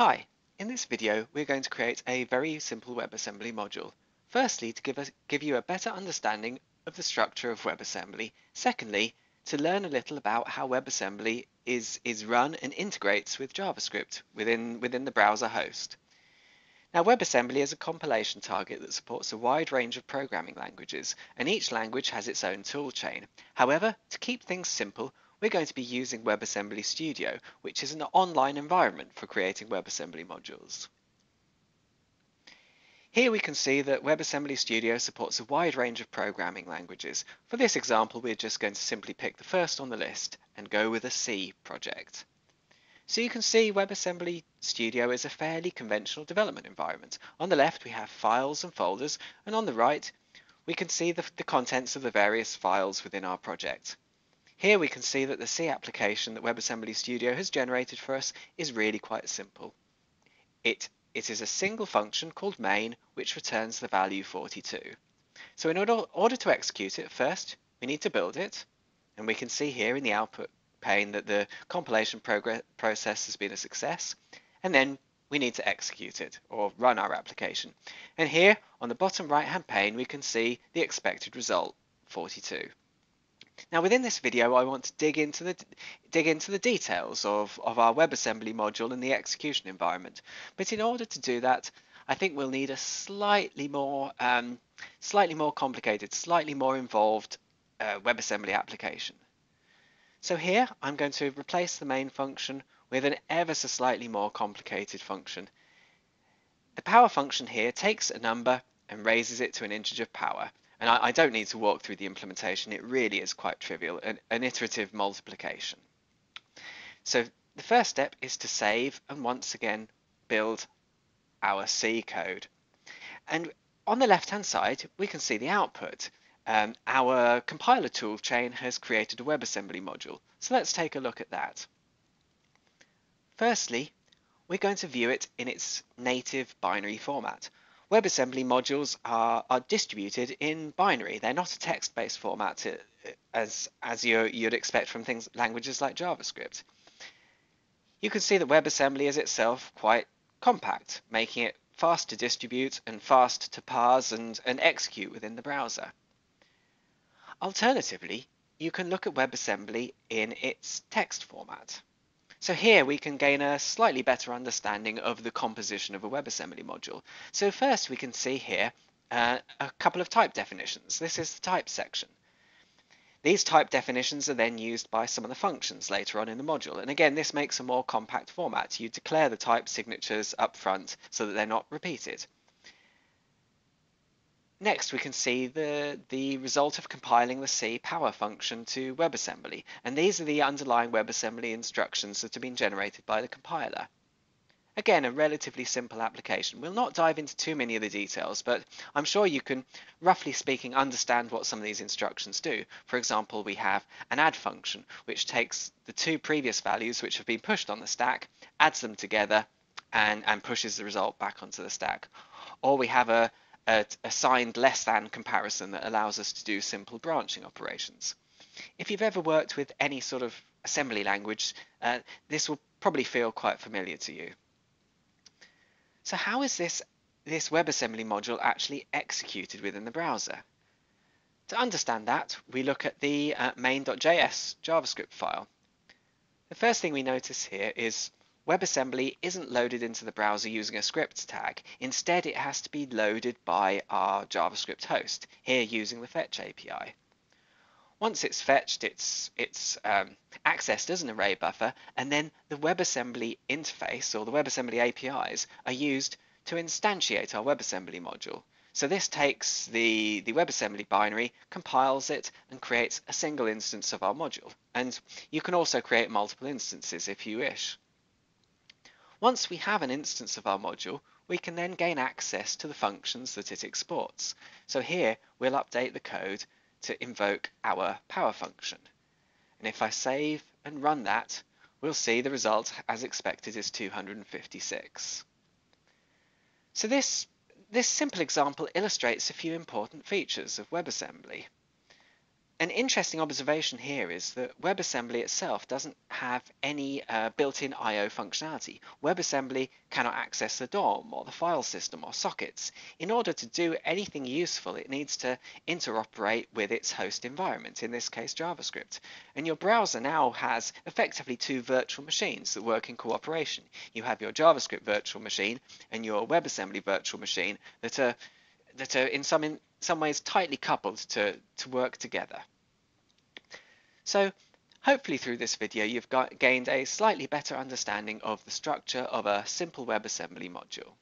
Hi, in this video we're going to create a very simple WebAssembly module. Firstly, to give, give you a better understanding of the structure of WebAssembly. Secondly, to learn a little about how WebAssembly is, is run and integrates with JavaScript within, within the browser host. Now WebAssembly is a compilation target that supports a wide range of programming languages, and each language has its own toolchain. However, to keep things simple, we're going to be using WebAssembly Studio, which is an online environment for creating WebAssembly modules. Here we can see that WebAssembly Studio supports a wide range of programming languages. For this example, we're just going to simply pick the first on the list and go with a C project. So you can see WebAssembly Studio is a fairly conventional development environment. On the left, we have files and folders, and on the right, we can see the, the contents of the various files within our project. Here we can see that the C application that WebAssembly Studio has generated for us is really quite simple. It, it is a single function called main which returns the value 42. So in order, order to execute it, first we need to build it, and we can see here in the output pane that the compilation process has been a success, and then we need to execute it or run our application. And here on the bottom right hand pane we can see the expected result 42. Now within this video I want to dig into the dig into the details of, of our WebAssembly module and the execution environment. But in order to do that I think we'll need a slightly more um, slightly more complicated, slightly more involved uh, WebAssembly application. So here I'm going to replace the main function with an ever so slightly more complicated function. The power function here takes a number and raises it to an integer power. And I, I, don't need to walk through the implementation. It really is quite trivial, an, an iterative multiplication. So the first step is to save and once again build our C code. And on the left-hand side, we can see the output. Um, our compiler tool chain has created a WebAssembly module. So let's take a look at that. Firstly, we're going to view it in its native binary format. WebAssembly modules are, are distributed in binary. They're not a text-based format to, uh, as, as you, you'd expect from things languages like JavaScript. You can see that WebAssembly is itself quite compact, making it fast to distribute and fast to parse and, and execute within the browser. Alternatively, you can look at WebAssembly in its text format. So here we can gain a slightly better understanding of the composition of a WebAssembly module. So first we can see here uh, a couple of type definitions. This is the type section. These type definitions are then used by some of the functions later on in the module. And again, this makes a more compact format. You declare the type signatures up front so that they're not repeated. Next, we can see the, the result of compiling the C power function to WebAssembly, and these are the underlying WebAssembly instructions that have been generated by the compiler. Again, a relatively simple application. We'll not dive into too many of the details, but I'm sure you can, roughly speaking, understand what some of these instructions do. For example, we have an add function, which takes the two previous values which have been pushed on the stack, adds them together, and, and pushes the result back onto the stack. Or we have a a, signed less than comparison that allows us to do simple branching operations. If you've ever worked with any sort of assembly language, uh, this will probably feel quite familiar to you. So how is this, this WebAssembly module actually executed within the browser? To understand that, we look at the uh, main.js JavaScript file. The first thing we notice here is WebAssembly isn't loaded into the browser using a script tag. Instead, it has to be loaded by our JavaScript host, here using the fetch API. Once it's fetched, it's, it's um, accessed as an array buffer, and then the WebAssembly interface or the WebAssembly APIs are used to instantiate our WebAssembly module. So this takes the, the WebAssembly binary, compiles it, and creates a single instance of our module. And you can also create multiple instances if you wish. Once we have an instance of our module, we can then gain access to the functions that it exports. So here we'll update the code to invoke our power function. And if I save and run that, we'll see the result as expected is 256. So this, this simple example illustrates a few important features of WebAssembly. An interesting observation here is that WebAssembly itself doesn't have any uh, built-in I.O. functionality. WebAssembly cannot access the DOM or the file system or sockets. In order to do anything useful, it needs to interoperate with its host environment, in this case JavaScript. And your browser now has effectively two virtual machines that work in cooperation. You have your JavaScript virtual machine and your WebAssembly virtual machine that are that are in some in some ways tightly coupled to, to work together. So hopefully through this video you've got, gained a slightly better understanding of the structure of a simple WebAssembly module.